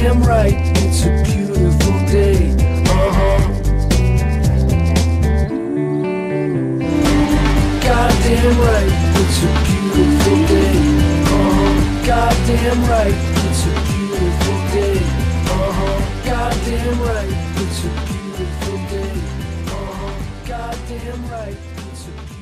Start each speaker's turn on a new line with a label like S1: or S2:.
S1: damn right, it's a beautiful day. Uh huh. Goddamn right, it's a beautiful day. Uh huh. Goddamn right, it's a beautiful day. Uh huh. Goddamn right, it's a beautiful day. Uh huh. Goddamn right, it's a beautiful day.